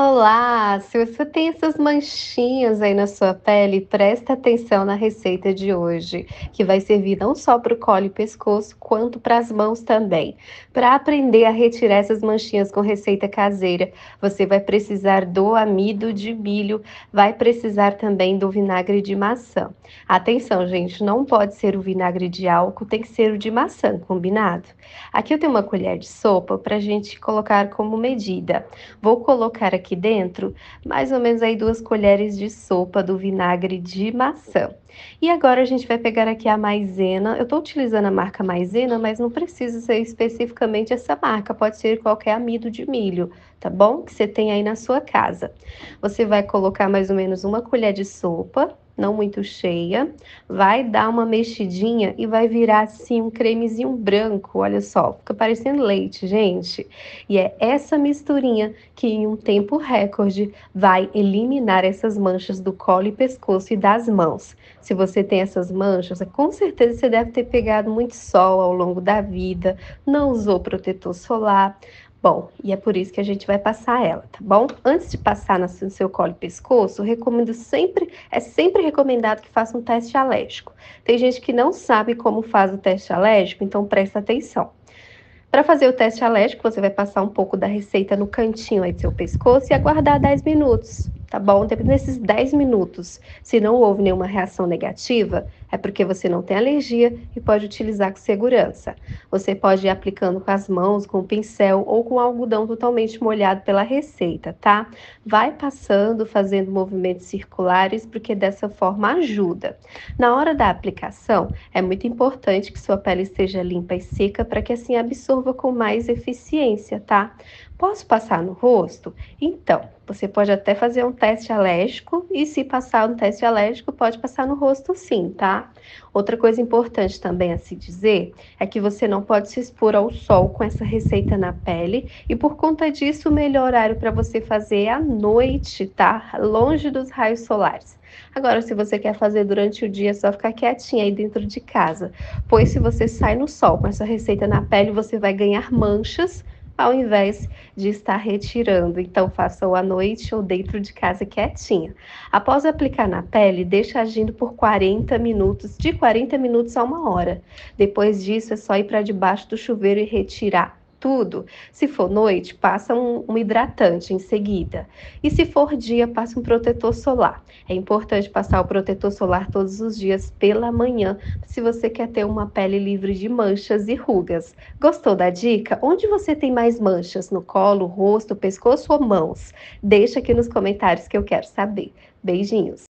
Olá, se você tem essas manchinhas aí na sua pele, presta atenção na receita de hoje, que vai servir não só para o colo e pescoço, quanto para as mãos também. Para aprender a retirar essas manchinhas com receita caseira, você vai precisar do amido de milho, vai precisar também do vinagre de maçã. Atenção, gente, não pode ser o vinagre de álcool, tem que ser o de maçã, combinado? Aqui eu tenho uma colher de sopa para a gente colocar como medida. Vou colocar aqui aqui dentro mais ou menos aí duas colheres de sopa do vinagre de maçã. E agora a gente vai pegar aqui a maisena. Eu estou utilizando a marca maisena, mas não precisa ser especificamente essa marca, pode ser qualquer amido de milho, tá bom? Que você tem aí na sua casa. Você vai colocar mais ou menos uma colher de sopa não muito cheia, vai dar uma mexidinha e vai virar assim um cremezinho branco, olha só, fica parecendo leite, gente. E é essa misturinha que em um tempo recorde vai eliminar essas manchas do colo e pescoço e das mãos. Se você tem essas manchas, com certeza você deve ter pegado muito sol ao longo da vida, não usou protetor solar, Bom, e é por isso que a gente vai passar ela, tá bom? Antes de passar no seu colo e pescoço, recomendo sempre, é sempre recomendado que faça um teste alérgico. Tem gente que não sabe como faz o teste alérgico, então presta atenção. Para fazer o teste alérgico, você vai passar um pouco da receita no cantinho aí do seu pescoço e aguardar 10 minutos tá bom? Depois desses 10 minutos, se não houve nenhuma reação negativa, é porque você não tem alergia e pode utilizar com segurança. Você pode ir aplicando com as mãos, com o pincel ou com algodão totalmente molhado pela receita, tá? Vai passando, fazendo movimentos circulares, porque dessa forma ajuda. Na hora da aplicação, é muito importante que sua pele esteja limpa e seca para que assim absorva com mais eficiência, tá? Posso passar no rosto? Então, você pode até fazer um teste alérgico e se passar um teste alérgico, pode passar no rosto sim, tá? Outra coisa importante também a se dizer é que você não pode se expor ao sol com essa receita na pele e por conta disso o melhor horário para você fazer é à noite, tá? Longe dos raios solares. Agora, se você quer fazer durante o dia, é só ficar quietinha aí dentro de casa, pois se você sai no sol com essa receita na pele, você vai ganhar manchas ao invés de estar retirando. Então, faça-o à noite ou dentro de casa quietinha. Após aplicar na pele, deixe agindo por 40 minutos, de 40 minutos a uma hora. Depois disso, é só ir para debaixo do chuveiro e retirar tudo. Se for noite, passa um, um, hidratante em seguida. E se for dia, passa um protetor solar. É importante passar o protetor solar todos os dias pela manhã, se você quer ter uma pele livre de manchas e rugas. Gostou da dica? Onde você tem mais manchas? No colo, rosto, pescoço ou mãos? Deixa aqui nos comentários que eu quero saber. Beijinhos!